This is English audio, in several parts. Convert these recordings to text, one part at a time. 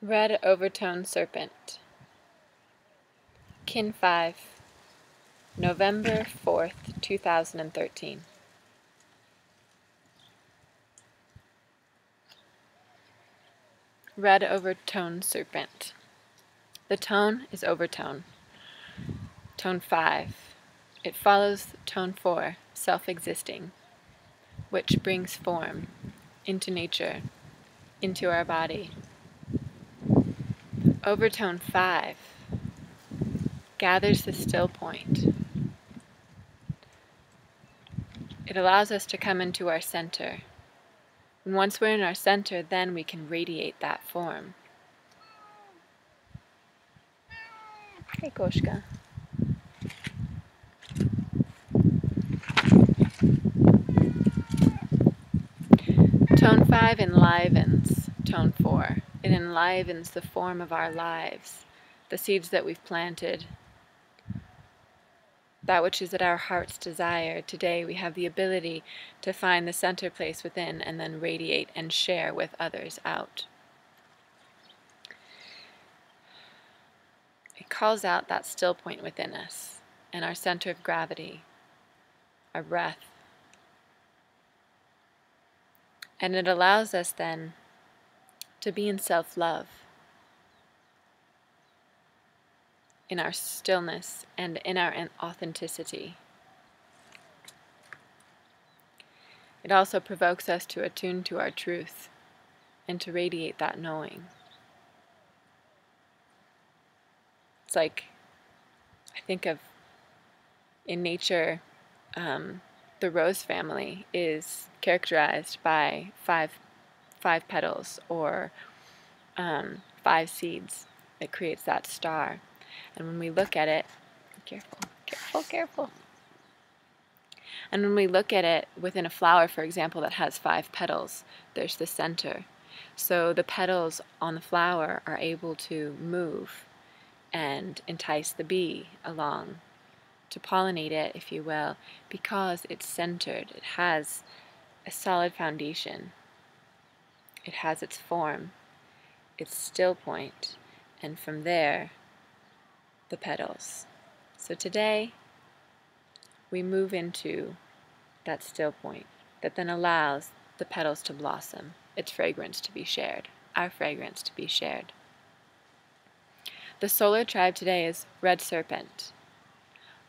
Red Overtone Serpent. Kin 5. November 4th, 2013. Red Overtone Serpent. The tone is overtone. Tone 5. It follows tone 4, self existing, which brings form into nature, into our body. Overtone 5 gathers the still point. It allows us to come into our center. And once we're in our center, then we can radiate that form. Hey, Koshka. Tone 5 enlivens tone 4. It enlivens the form of our lives, the seeds that we've planted, that which is at our heart's desire. Today we have the ability to find the center place within and then radiate and share with others out. It calls out that still point within us and our center of gravity, our breath. And it allows us then to be in self love, in our stillness, and in our authenticity. It also provokes us to attune to our truth and to radiate that knowing. It's like, I think of in nature, um, the rose family is characterized by five five petals or um, five seeds that creates that star. And when we look at it, careful, careful, careful. And when we look at it within a flower, for example, that has five petals, there's the center. So the petals on the flower are able to move and entice the bee along to pollinate it, if you will, because it's centered. It has a solid foundation. It has its form, its still point, and from there, the petals. So today, we move into that still point that then allows the petals to blossom, its fragrance to be shared, our fragrance to be shared. The solar tribe today is Red Serpent.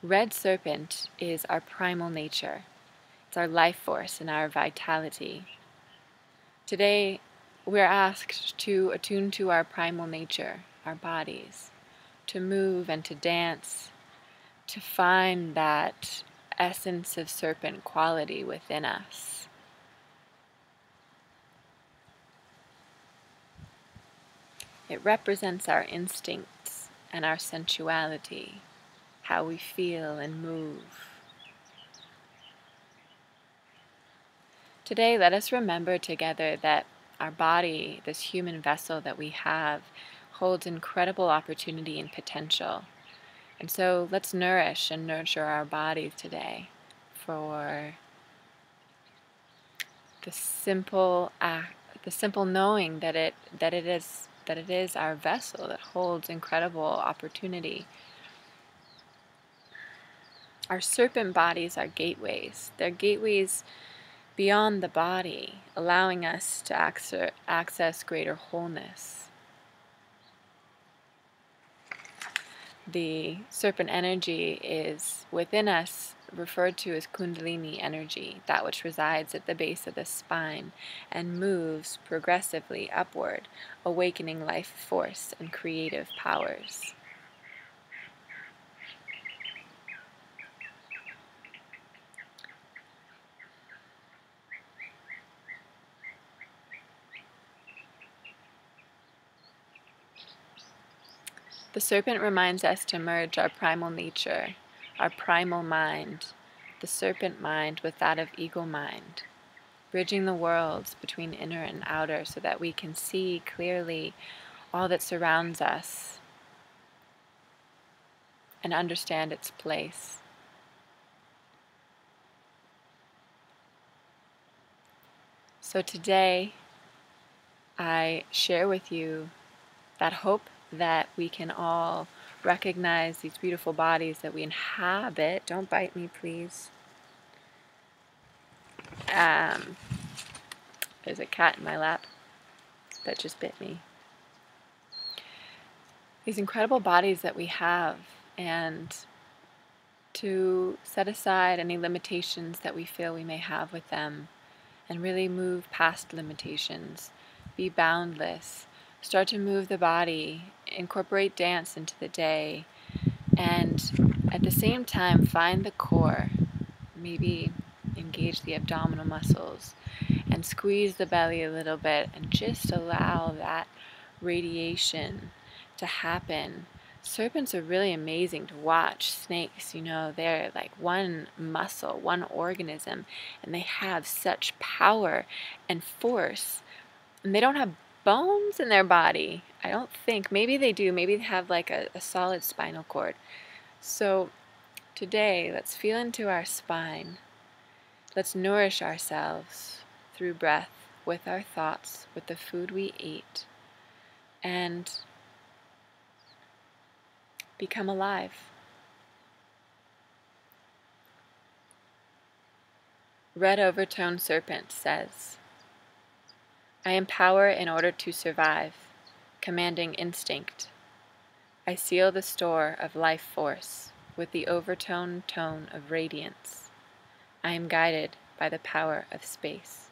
Red Serpent is our primal nature. It's our life force and our vitality. Today, we're asked to attune to our primal nature, our bodies, to move and to dance, to find that essence of serpent quality within us. It represents our instincts and our sensuality, how we feel and move. Today, let us remember together that our body, this human vessel that we have, holds incredible opportunity and potential. And so let's nourish and nurture our bodies today for the simple act, the simple knowing that it that it is that it is our vessel that holds incredible opportunity. Our serpent bodies are gateways. They're gateways beyond the body, allowing us to access greater wholeness. The serpent energy is within us referred to as Kundalini energy, that which resides at the base of the spine and moves progressively upward, awakening life force and creative powers. The serpent reminds us to merge our primal nature, our primal mind, the serpent mind with that of eagle mind, bridging the worlds between inner and outer so that we can see clearly all that surrounds us and understand its place. So today, I share with you that hope that we can all recognize these beautiful bodies that we inhabit. Don't bite me, please. Um, there's a cat in my lap that just bit me. These incredible bodies that we have, and to set aside any limitations that we feel we may have with them, and really move past limitations, be boundless, start to move the body, incorporate dance into the day, and at the same time find the core, maybe engage the abdominal muscles and squeeze the belly a little bit and just allow that radiation to happen. Serpents are really amazing to watch. Snakes, you know, they're like one muscle, one organism, and they have such power and force. And they don't have bones in their body. I don't think. Maybe they do. Maybe they have like a, a solid spinal cord. So today, let's feel into our spine. Let's nourish ourselves through breath with our thoughts, with the food we eat, and become alive. Red Overtone Serpent says, I am power in order to survive, commanding instinct. I seal the store of life force with the overtone tone of radiance. I am guided by the power of space.